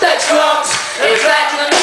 that's locked, it's that